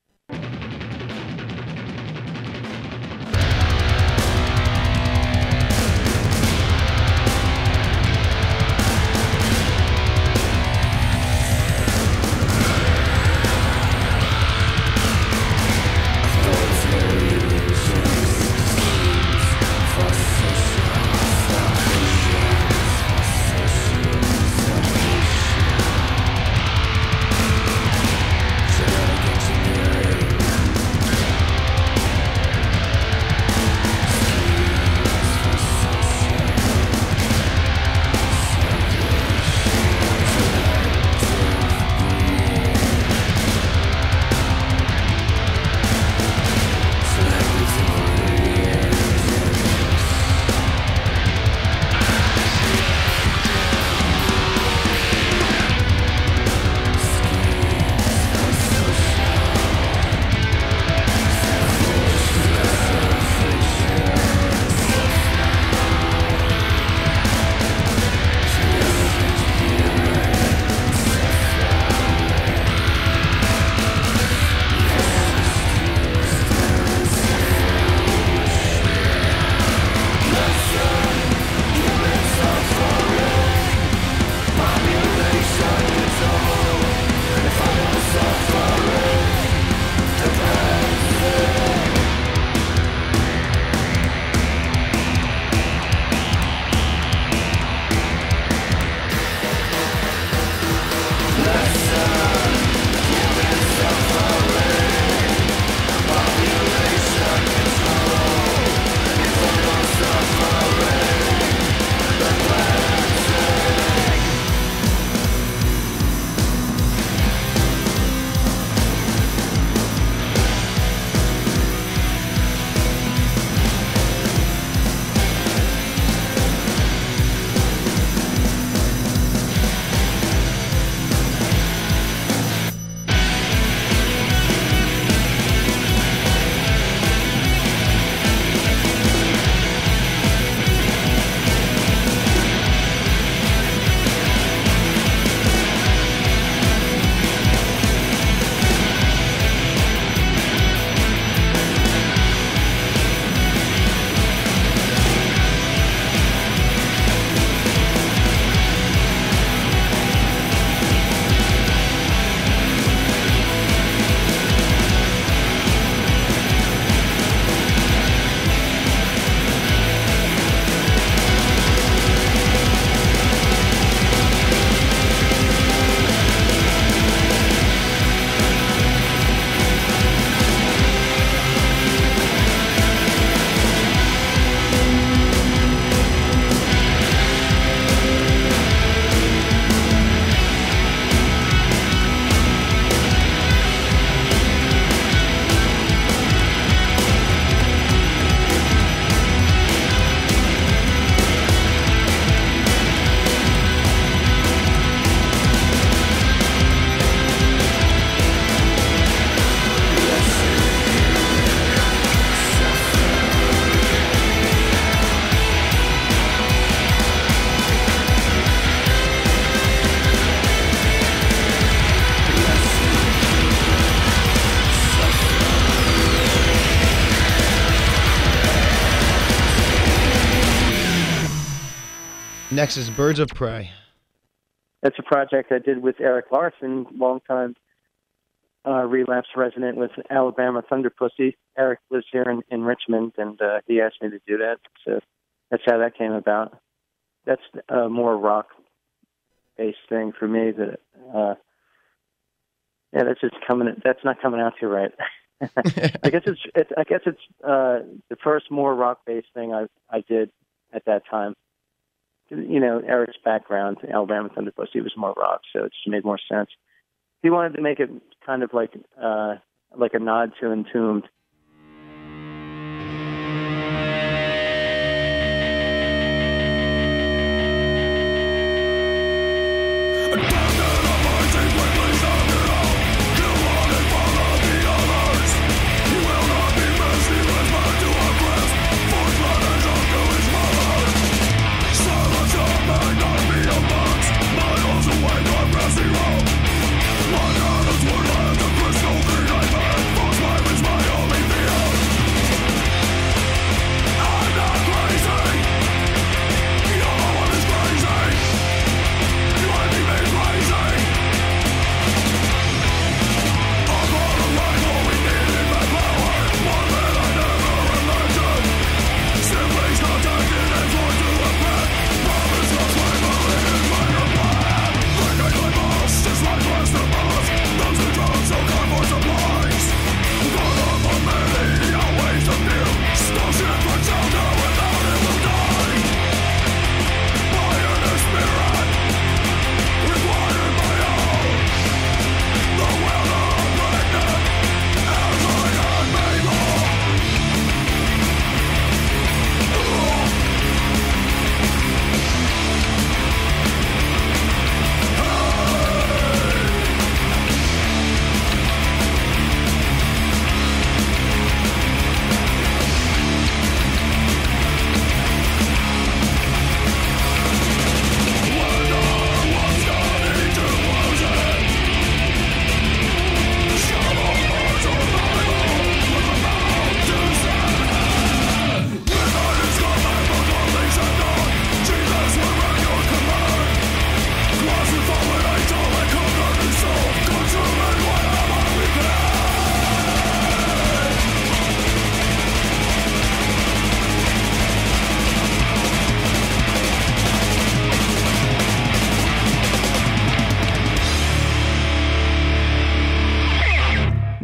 Speaker 1: Next is Birds of Prey.
Speaker 5: That's a project I did with Eric Larson, longtime uh, relapse resident with Alabama Thunder Pussy. Eric lives here in, in Richmond, and uh, he asked me to do that. So that's how that came about. That's a more rock based thing for me. That uh, yeah, that's just coming. That's not coming out too right. I guess it's, it's I guess it's uh, the first more rock based thing I I did at that time you know, Eric's background, Alabama Thunder Pussy, was more rock, so it just made more sense. He wanted to make it kind of like uh, like a nod to Entombed.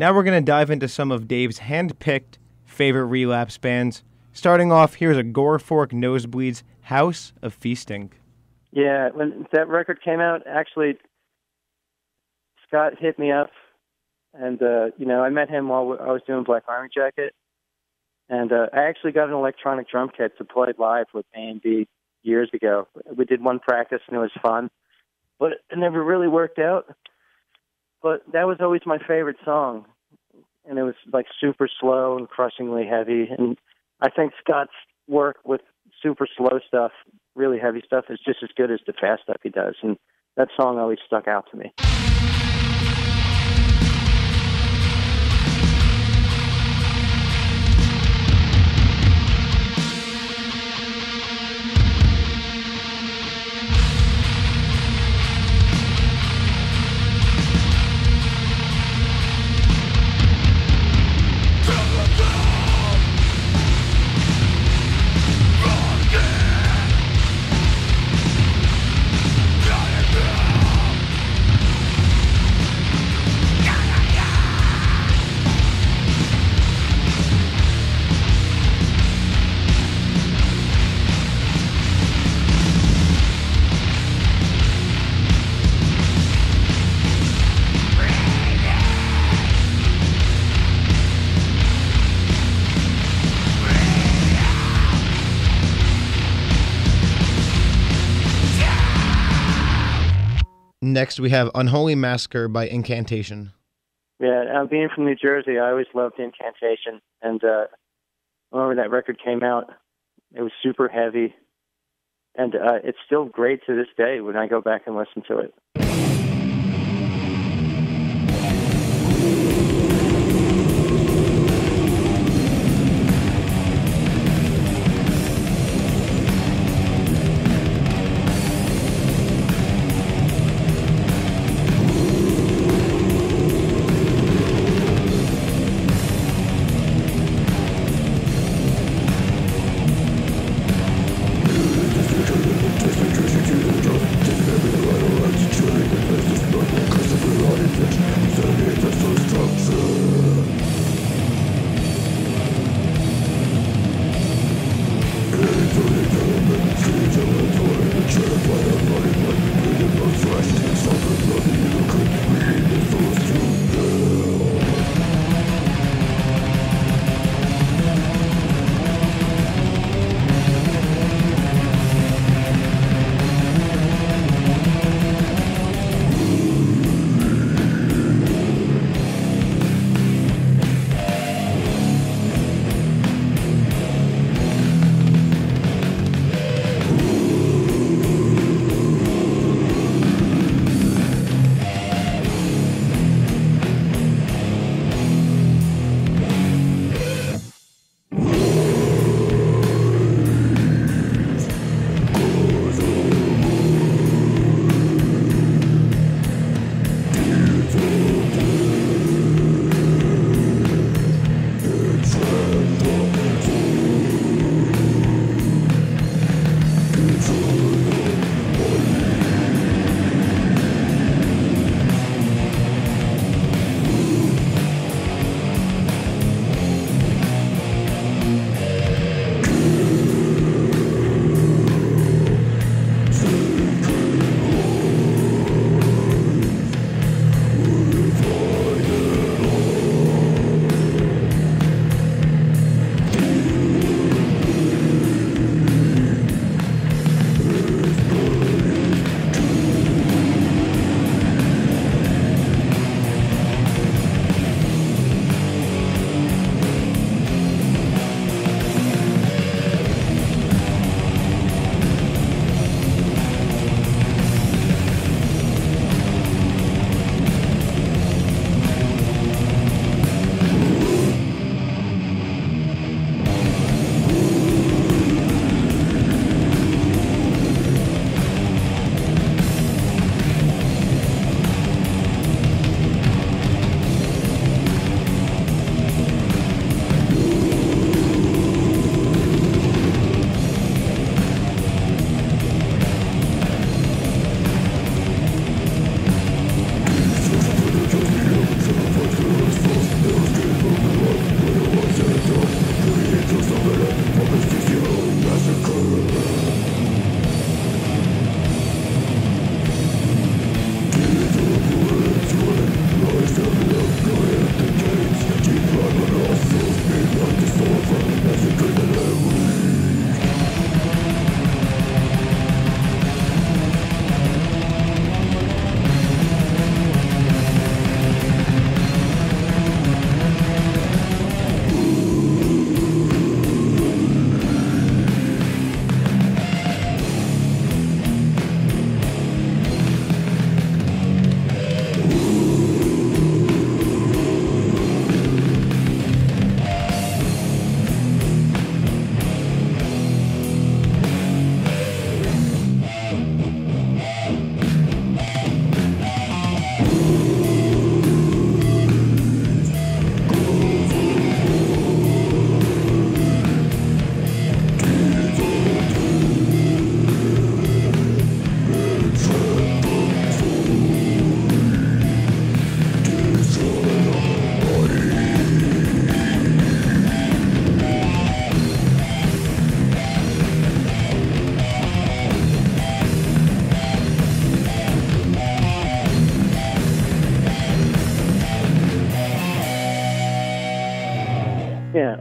Speaker 1: Now we're going to dive into some of Dave's hand picked favorite relapse bands. Starting off, here's Agoraphobic Nosebleed's House of Feasting.
Speaker 2: Yeah, when that record came out, actually, Scott hit me up, and uh, you know, I met him while I was doing Black Army Jacket, and uh, I actually got an electronic drum kit to play live with ANb years ago. We did one practice, and it was fun, but it never really worked out. But that was always my favorite song, and it was like super slow and crushingly heavy. And I think Scott's work with super slow stuff, really heavy stuff, is just as good as the fast stuff he does. And that song always stuck out to me.
Speaker 1: Next, we have Unholy Massacre by Incantation.
Speaker 2: Yeah, uh, being from New Jersey, I always loved Incantation, and uh, whenever that record came out, it was super heavy, and uh, it's still great to this day when I go back and listen to it.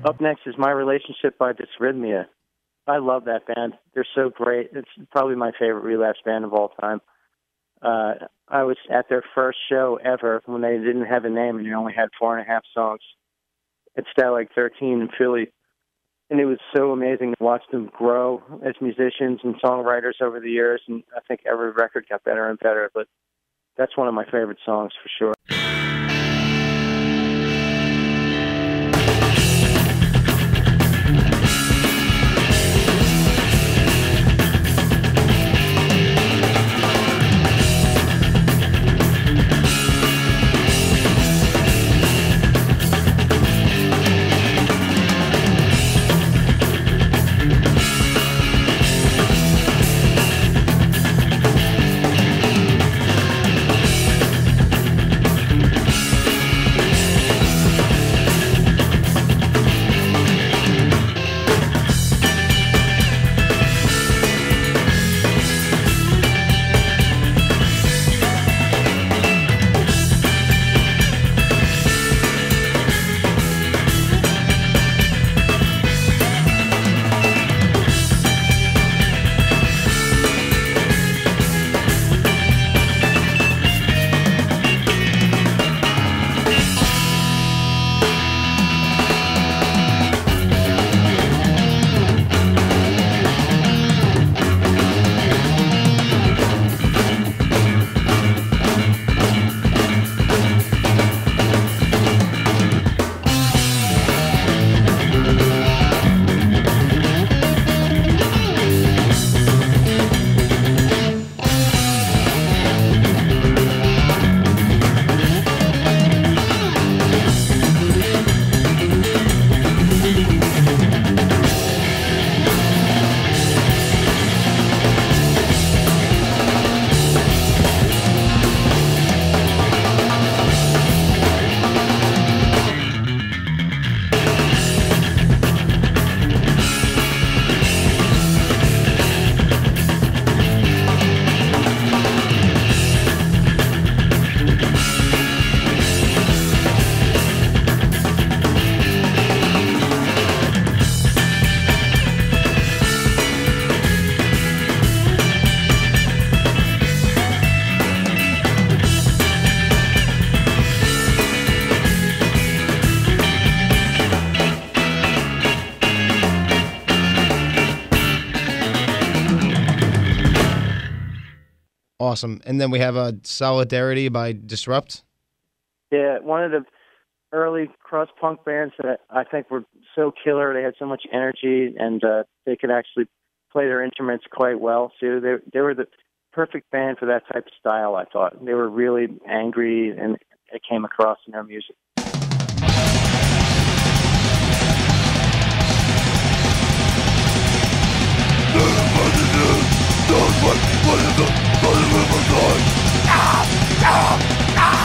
Speaker 2: Up next is My Relationship by Dysrhythmia. I love that band. They're so great. It's probably my favorite relapse band of all time. Uh, I was at their first show ever when they didn't have a name and they only had four and a half songs It's at Stalag 13 in Philly. And it was so amazing to watch them grow as musicians and songwriters over the years. And I think every record got better and better. But that's one of my favorite songs for sure.
Speaker 1: Awesome. And then we have a Solidarity by Disrupt.
Speaker 2: Yeah, one of the early crust punk bands that I think were so killer. They had so much energy and uh, they could actually play their instruments quite well too. They they were the perfect band for that type of style. I thought they were really angry and it came across in their music. Unbelievable. Ah, ah, ah.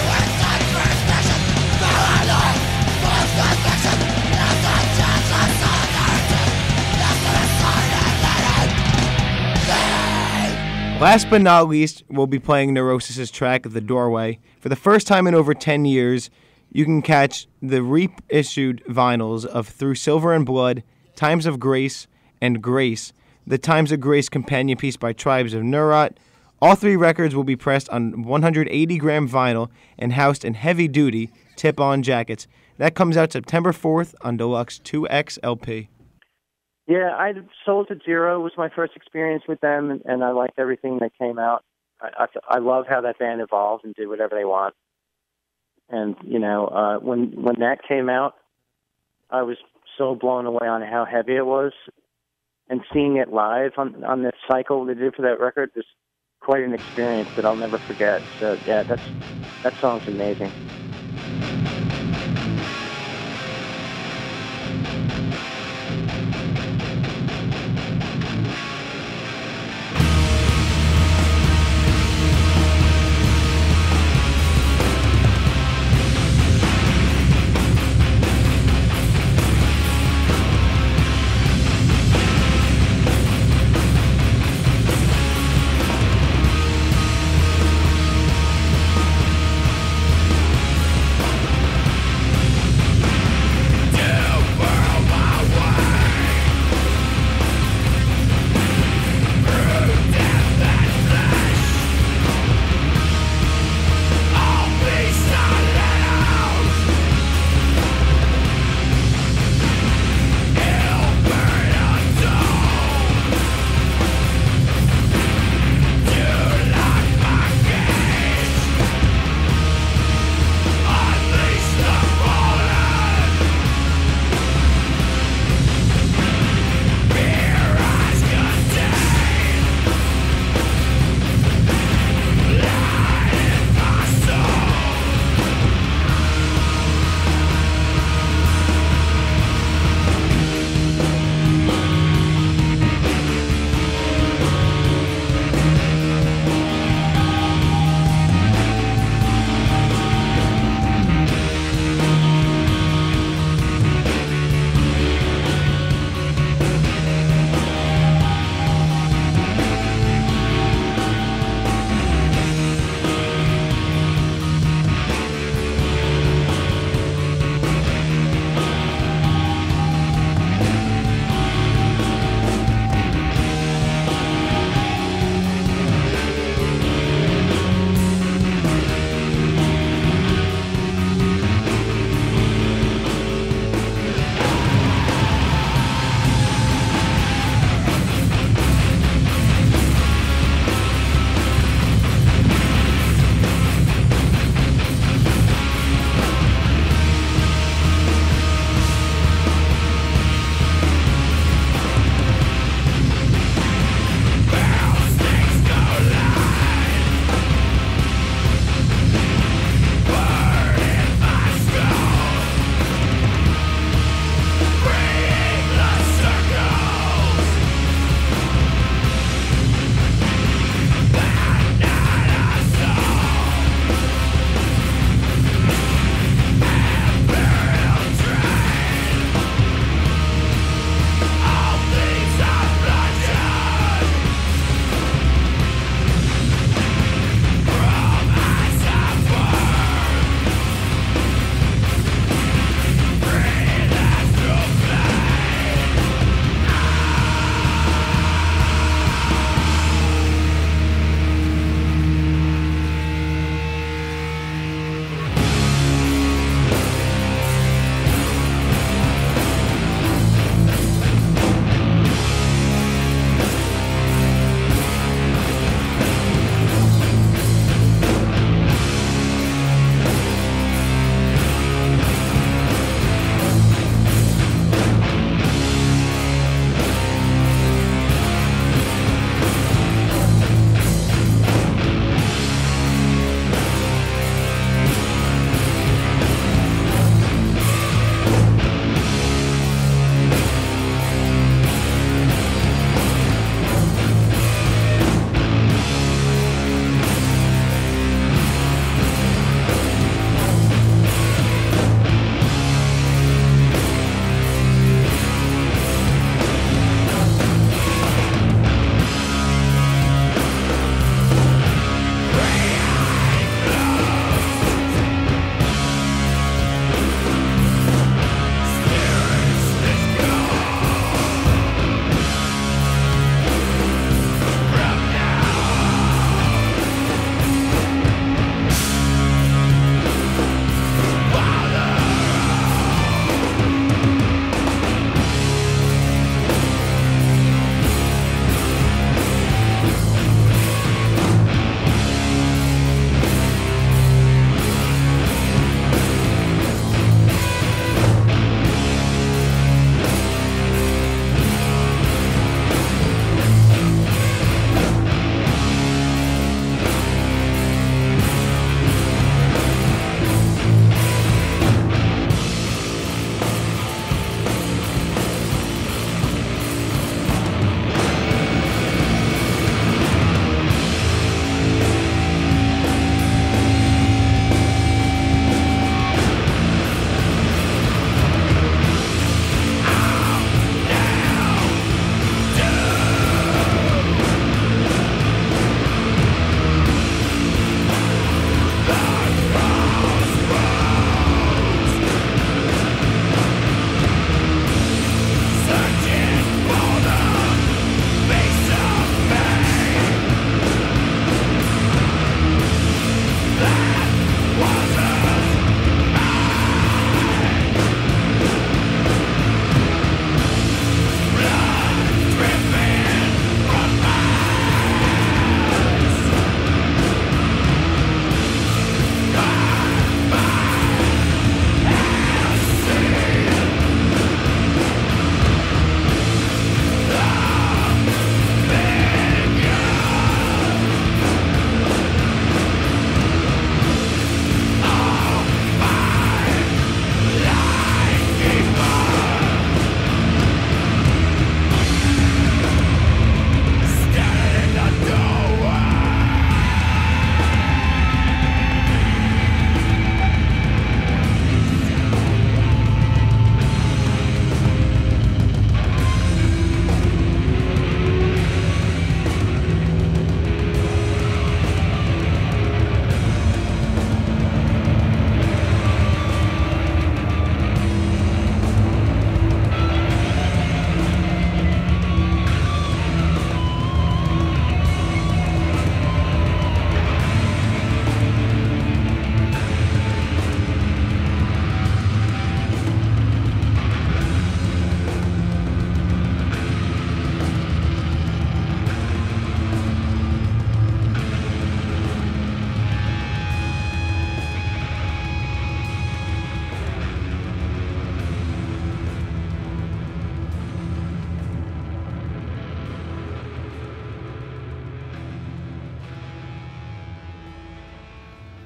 Speaker 1: Last but not least, we'll be playing Neurosis' track The Doorway. For the first time in over 10 years, you can catch the reissued vinyls of Through Silver and Blood, Times of Grace, and Grace, the Times of Grace companion piece by Tribes of Neurot. All three records will be pressed on 180 gram vinyl and housed in heavy duty tip on jackets. That comes out September 4th on Deluxe 2X LP.
Speaker 2: Yeah, I Souls at Zero was my first experience with them, and, and I liked everything that came out. I, I I love how that band evolved and did whatever they want. And you know, uh, when when that came out, I was so blown away on how heavy it was, and seeing it live on on this cycle they did for that record was quite an experience that I'll never forget. So yeah, that's that song's amazing.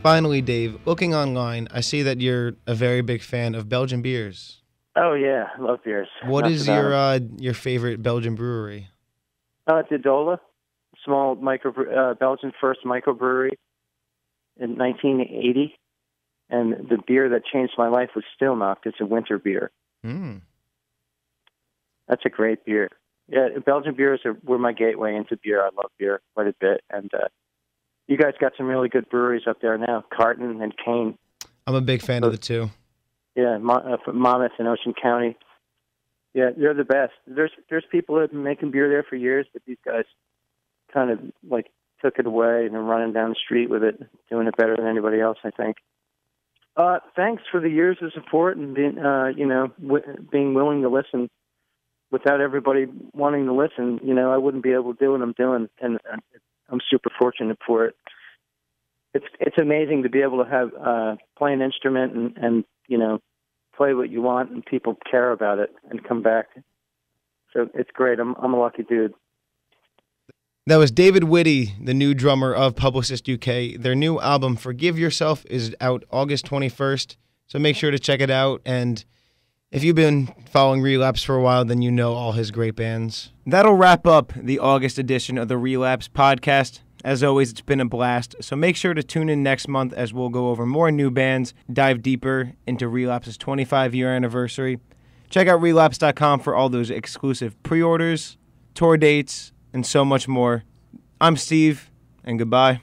Speaker 1: Finally, Dave, looking online, I see that you're a very big fan of Belgian beers.
Speaker 2: Oh yeah, I love beers.
Speaker 1: What
Speaker 2: Not
Speaker 1: is your uh, your favorite Belgian brewery?
Speaker 2: Uh, De Dolle, small micro uh, Belgian first microbrewery in 1980, and the beer that changed my life was Stille Nacht. It's a winter beer.
Speaker 1: Hmm.
Speaker 2: That's a great beer. Yeah, Belgian beers are, were my gateway into beer. I love beer quite a bit, and uh, you guys got some really good breweries up there now, Carton and Kane.
Speaker 1: I'm a big fan of the two.
Speaker 2: Yeah, uh, from Monmouth and Ocean County. Yeah, they're the best. There's there's people that have been making beer there for years, but these guys kind of like took it away and are running down the street with it, doing it better than anybody else. I think. Uh, thanks for the years of support and being, uh, you know, w- being willing to listen. Without everybody wanting to listen, you know, I wouldn't be able to do what I'm doing, and uh, I'm super fortunate for it. It's it's amazing to be able to have uh, play an instrument and, and you know play what you want and people care about it and come back. So it's great. I'm I'm a lucky dude.
Speaker 1: That was David Witte, the new drummer of Publicist UK. Their new album, Forgive Yourself, is out August 21st. So make sure to check it out. And if you've been following Relapse for a while, then you know all his great bands. That'll wrap up the August edition of the Relapse podcast. As always, it's been a blast. So make sure to tune in next month as we'll go over more new bands, dive deeper into Relapse's 25 year anniversary. Check out relapse.com for all those exclusive pre orders, tour dates, and so much more. I'm Steve, and goodbye.